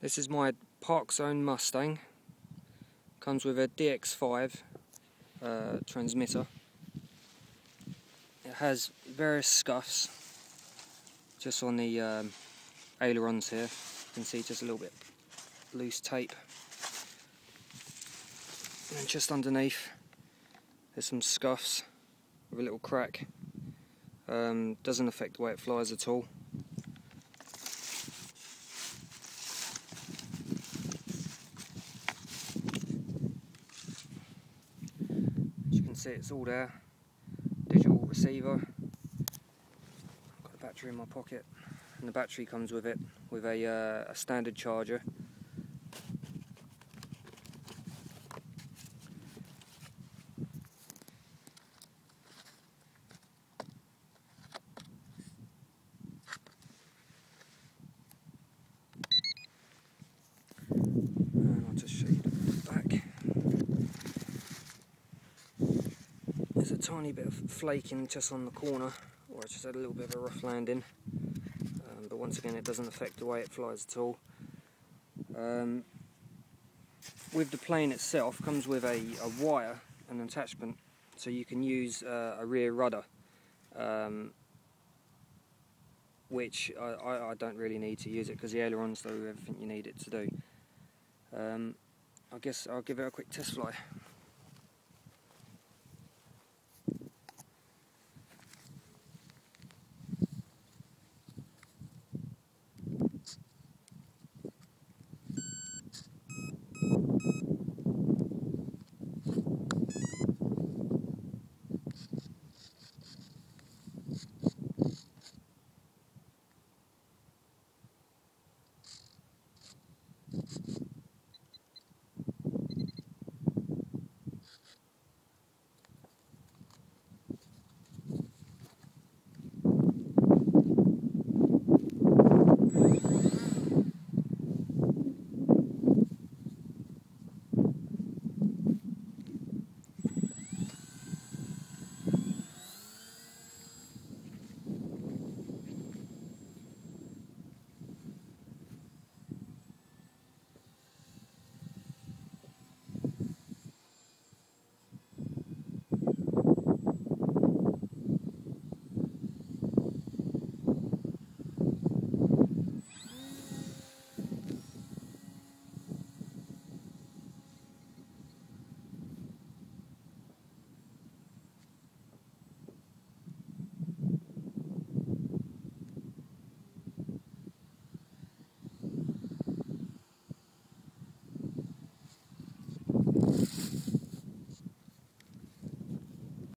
This is my ParkZone Mustang. Comes with a DX5 uh, transmitter. It has various scuffs just on the um, ailerons here. You can see just a little bit loose tape. And just underneath there's some scuffs with a little crack. Um, doesn't affect the way it flies at all. See, it's all there. Digital receiver. Got a battery in my pocket, and the battery comes with it with a, uh, a standard charger. And I'll just show you the back. There's a tiny bit of flaking just on the corner, or it's just had a little bit of a rough landing. Um, but once again, it doesn't affect the way it flies at all. Um, with the plane itself, comes with a, a wire, an attachment, so you can use uh, a rear rudder. Um, which I, I, I don't really need to use it because the ailerons do everything you need it to do. Um, I guess I'll give it a quick test fly.